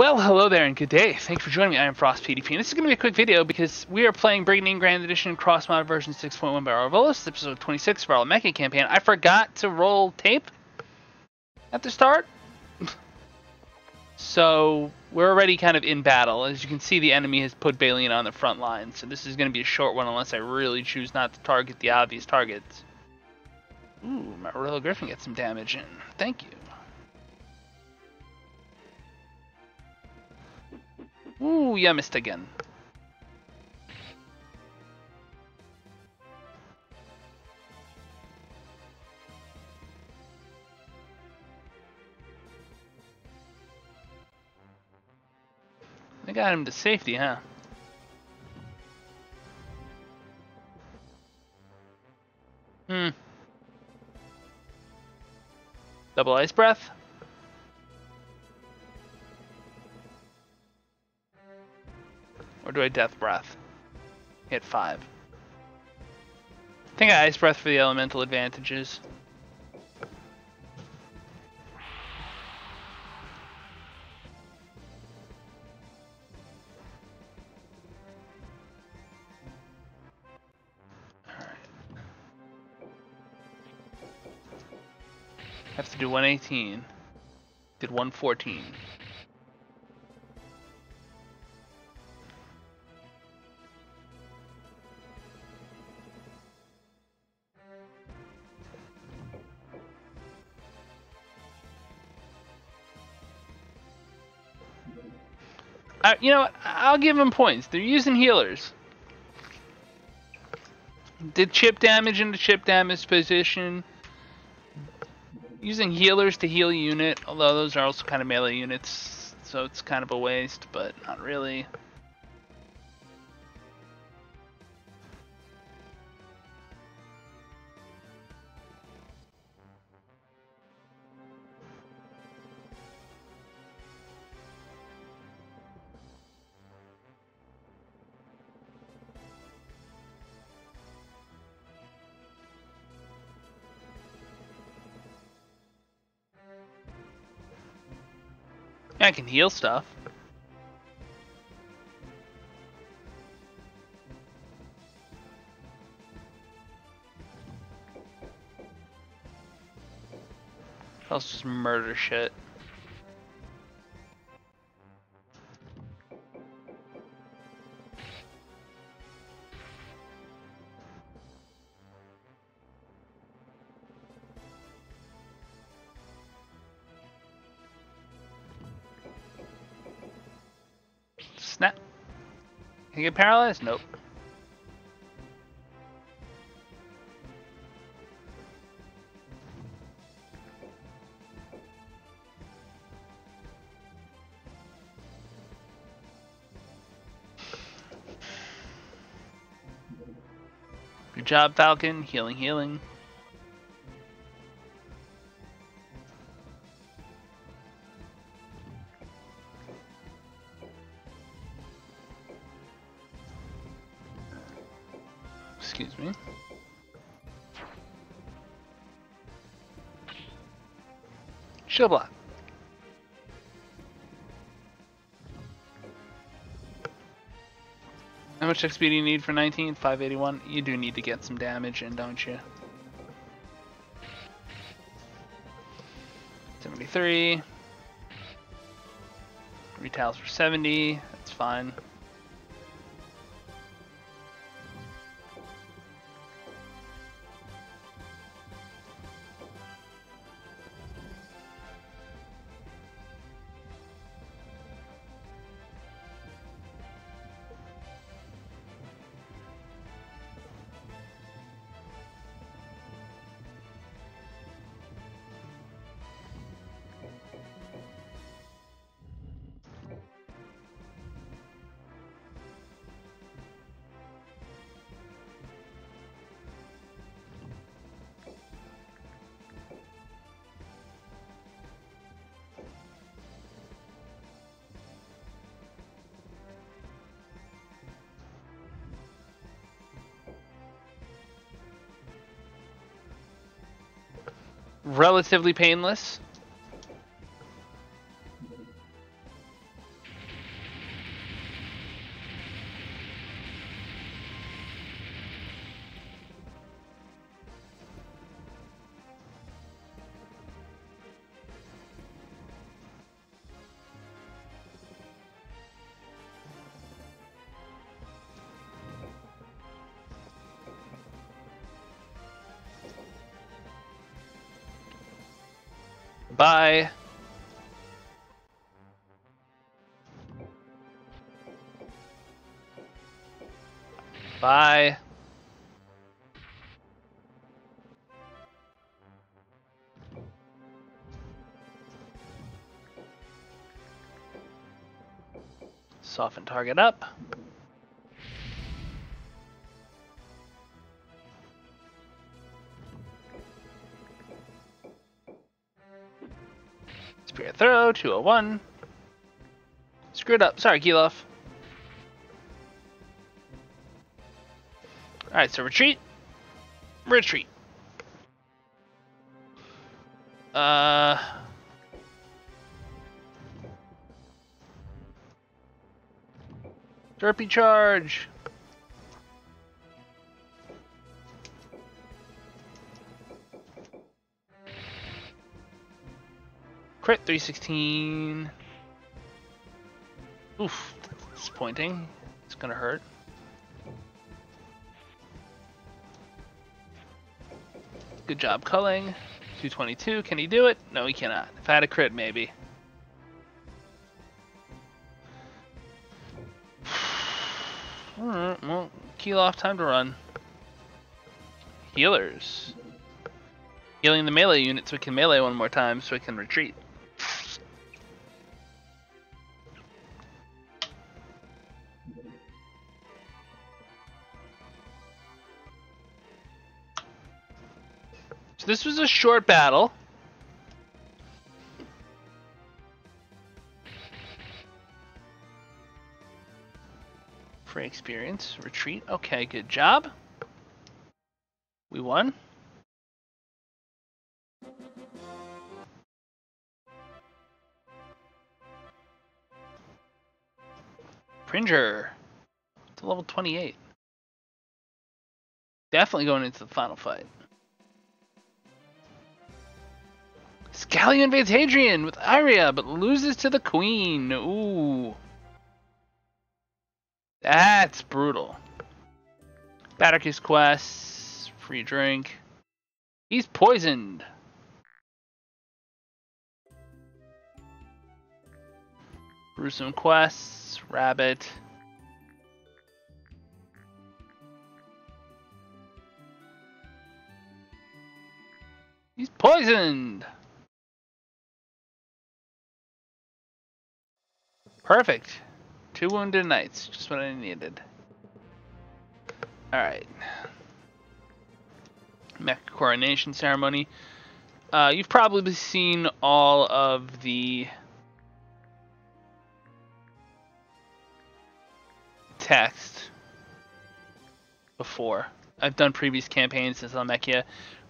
Well, hello there and good day. Thanks for joining me. I am Frost PDP, and this is going to be a quick video because we are playing Brigandine Grand Edition Cross Mod version 6.1 by Auro Volos, episode 26 of Almekia campaign. I forgot to roll tape at the start, so we're already kind of in battle. As you can see, the enemy has put Balian on the front line, so this is going to be a short one unless I really choose not to target the obvious targets. Ooh, Marillo Griffin gets some damage in. Thank you. Ooh, yeah, missed again. I got him to safety, huh? Hmm. Double ice breath? Or do I Death Breath? Hit 5. I think I Ice Breath for the elemental advantages. Have to do 118. Did 114. Uh, you know, I'll give them points. They're using healers. Did chip damage into chip damage position. Using healers to heal unit, although those are also kind of melee units, so it's kind of a waste, but not really. Yeah, I can heal stuff. I'll just murder shit. You get paralyzed? Nope. Good job, Falcon. Healing, healing. Much XP do you need for 19? 581? You do need to get some damage in, don't you? 73. Retails for 70. That's fine. Relatively painless. Bye. Bye. Soften target up. Spirit throw, 201. Screwed up. Sorry, Kilof. Alright, so retreat. Retreat. Uh... Derpy charge! Crit 316. Oof, disappointing. It's gonna hurt. Good job culling. 222, can he do it? No, he cannot. If I had a crit, maybe. Alright, well, keel off, time to run. Healers. Healing the melee unit so we can melee one more time so we can retreat. So this was a short battle. Free experience. Retreat. Okay, good job. We won. Pringer. To level 28. Definitely going into the final fight. Scallion invades Hadrian with Iria, but loses to the Queen. Ooh. That's brutal. Batterkey's quest. Free drink. He's poisoned. Gruesome quests. Rabbit. He's poisoned. Perfect. Two wounded knights, just what I needed. Alright. Mech coronation ceremony. Uh, you've probably seen all of the text before. I've done previous campaigns since Almekia.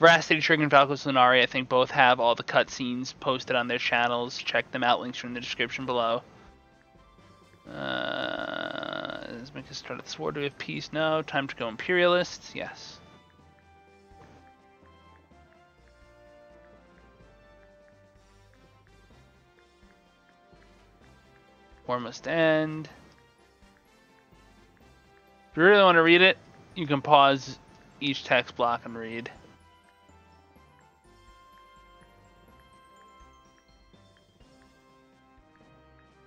Veracity, Trig, and Valkos Lunari, I think both have all the cutscenes posted on their channels. Check them out, links are in the description below. Uh, let's make us start at Sword. Do we have peace? No. Time to go Imperialists? Yes. War must end. If you really want to read it, you can pause each text block and read.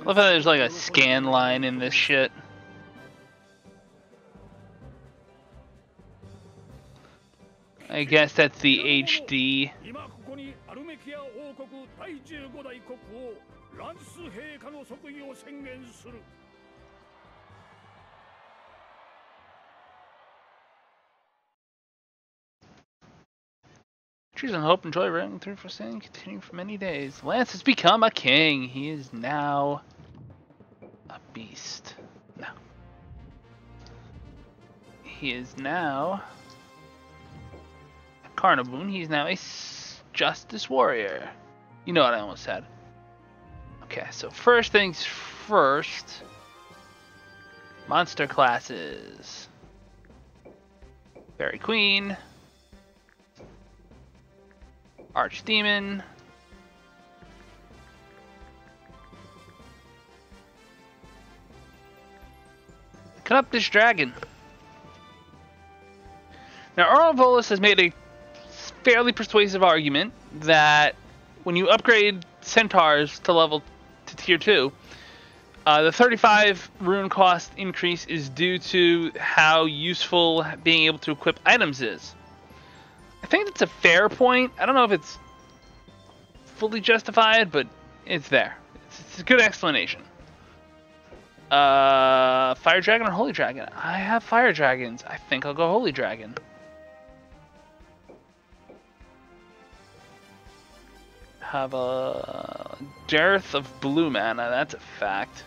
I love how there's like a scan line in this shit. I guess that's the HD. And hope, enjoy running through Forsena, continuing for many days. Lance has become a king. He is now a beast. No. He is now a Carnaboon. He's now a justice warrior. You know what I almost said. Okay, so first things first. Monster classes. Fairy Queen. Archdemon. Cut up this dragon. Now, Auro Volos has made a fairly persuasive argument that when you upgrade centaurs to level to tier 2, uh, the 35 rune cost increase is due to how useful being able to equip items is. I think that's a fair point. I don't know if it's fully justified, but it's there. It's, it's a good explanation. Uh, Fire Dragon or Holy Dragon? I have Fire Dragons. I think I'll go Holy Dragon. Have a dearth of blue mana. That's a fact.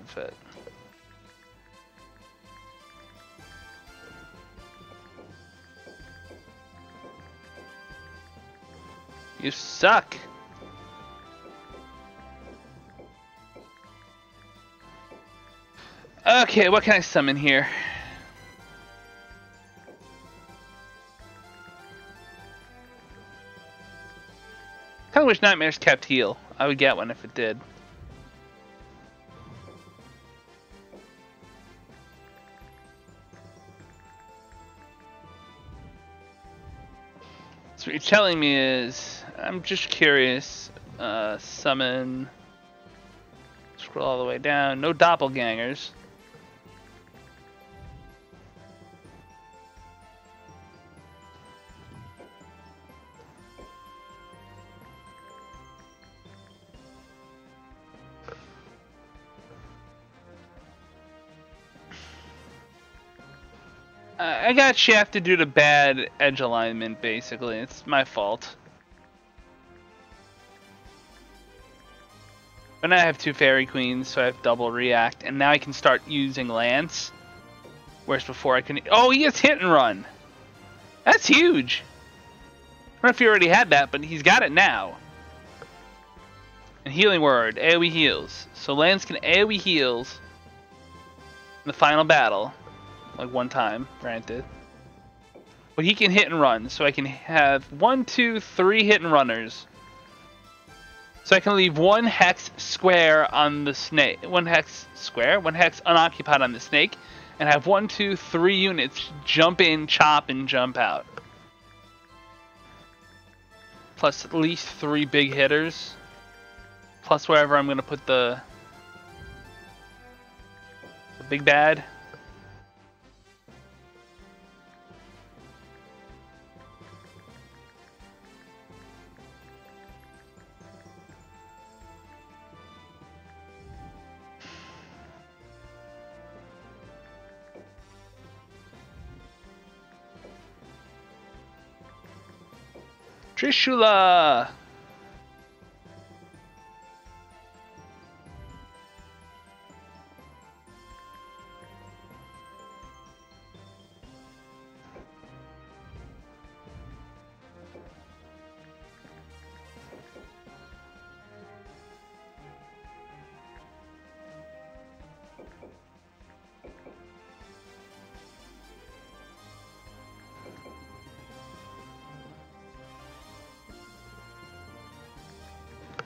Doesn't fit. You suck! Okay, what can I summon here? Kinda wish Nightmares kept heal. I would get one if it did. So what you're telling me is, I'm just curious. Uh, summon. Scroll all the way down. No doppelgangers. Got to do to bad edge alignment, basically. It's my fault. But now I have two Fairy Queens, so I have double react, and now I can start using Lance. Whereas before I couldn't. Oh, he has hit and run! That's huge! I don't know if he already had that, but he's got it now. And Healing Word, AoE heals. So Lance can AoE heals in the final battle like one time, granted. But he can hit and run, so I can have one, two, three hit and runners. So I can leave one hex square on the snake, one hex square, one hex unoccupied on the snake, and have one, two, three units jump in, chop, and jump out. Plus at least three big hitters. Plus wherever I'm going to put the, the big bad. Trishula!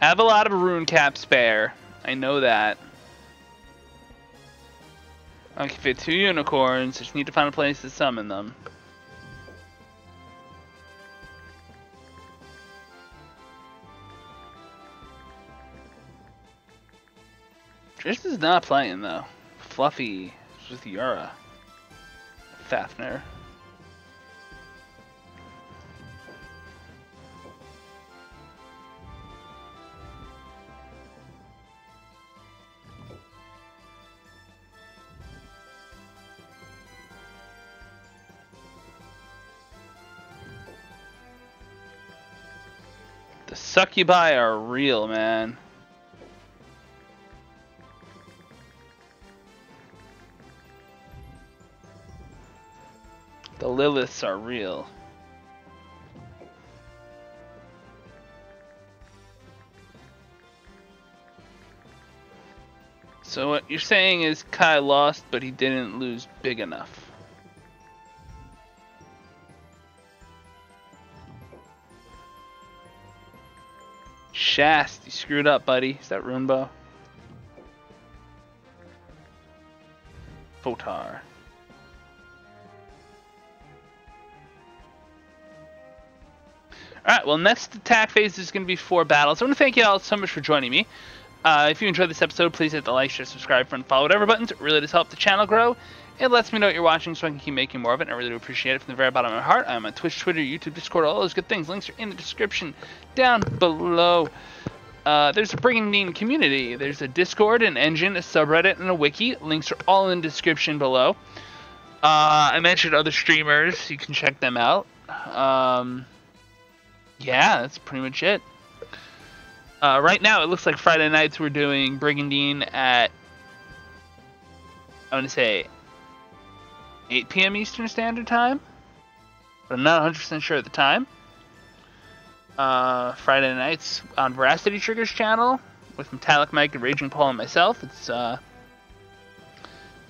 I have a lot of rune cap spare. I know that. I can fit two unicorns, just need to find a place to summon them. Trish is not playing though. Fluffy is with Yura. Fafnir. Succubi are real, man. The Liliths are real. So what you're saying is Kai lost, but he didn't lose big enough. Shast, you screwed up, buddy. Is that Runebow? Photar. Alright, well, next attack phase is going to be four battles. I want to thank you all so much for joining me. Uh, if you enjoyed this episode, please hit the like, share, subscribe, and follow whatever buttons. It really does help the channel grow. It lets me know what you're watching so I can keep making more of it, I really do appreciate it from the very bottom of my heart. I'm on Twitch, Twitter, YouTube, Discord, all those good things. Links are in the description down below. Uh, there's a Brigandine community. There's a Discord, an Enjin, a subreddit, and a wiki. Links are all in the description below. Uh, I mentioned other streamers. You can check them out. Um, yeah, that's pretty much it. Uh, right now, it looks like Friday nights we're doing Brigandine at, I want to say, 8 p.m. Eastern Standard Time. But I'm not 100% sure at the time. Uh, Friday nights on Veracity Triggers channel with Metallic Mike and Raging Paul and myself. It's uh,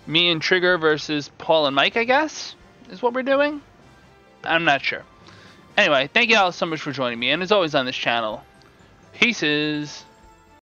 me and Trigger versus Paul and Mike, I guess, is what we're doing. I'm not sure. Anyway, thank you all so much for joining me, and as always on this channel, Pieces.